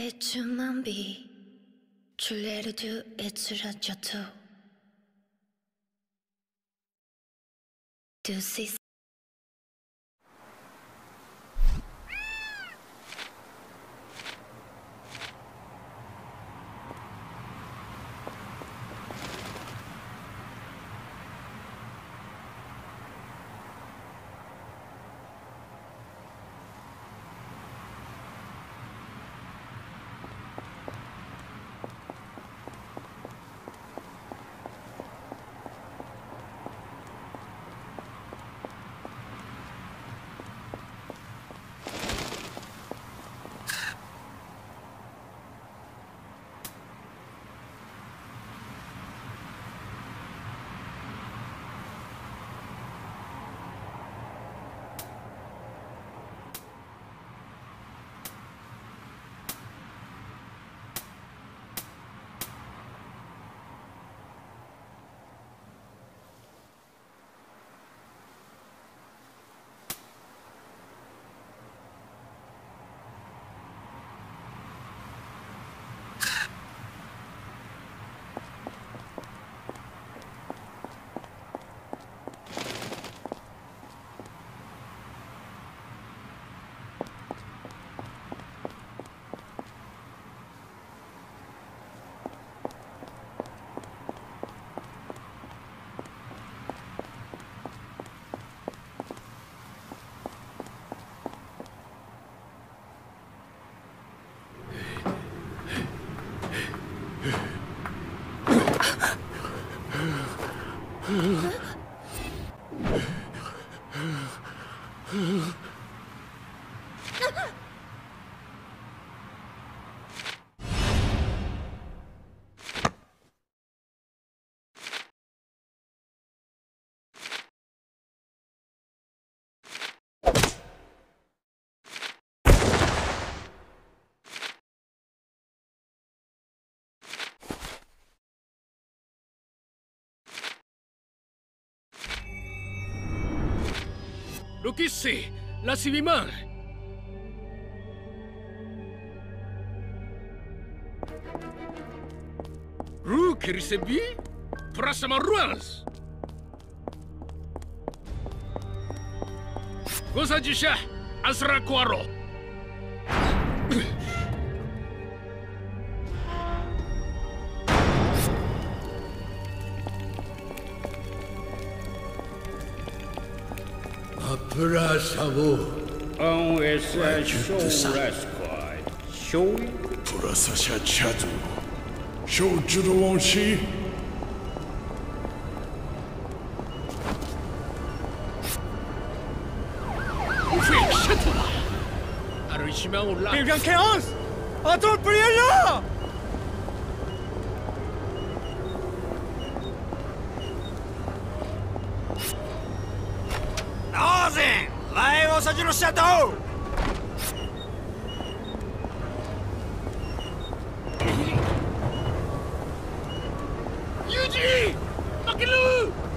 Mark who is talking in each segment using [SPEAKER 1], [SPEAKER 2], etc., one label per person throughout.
[SPEAKER 1] Et tu m'envies, tu l'es le Dieu et tu
[SPEAKER 2] Aduh. Lukisi! Lasiwiman! Ru que recebi? Próxima ruas! Goza de chá! Azraquaro! Quaro!
[SPEAKER 3] Brasavo,
[SPEAKER 4] On is a show squad. Show
[SPEAKER 3] Purasasha Chatu, Shoujudo Wonshi,
[SPEAKER 2] Ufik Shetla! Arishima Ula!
[SPEAKER 5] William Chaos Attends, plus là no Shadow!
[SPEAKER 2] Yuji! Makilu!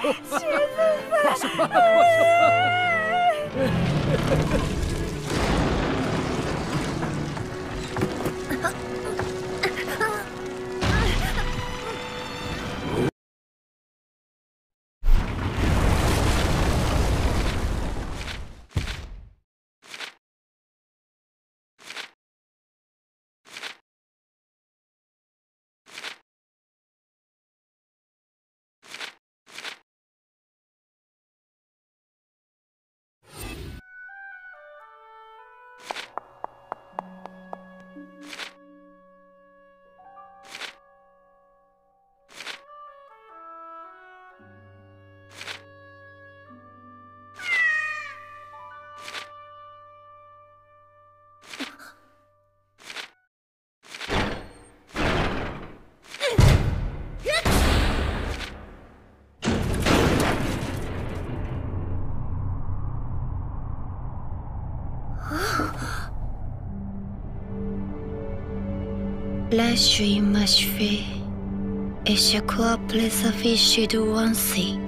[SPEAKER 2] 茄
[SPEAKER 1] 子半，m'achevée, et je crois plus affiché de Wansi.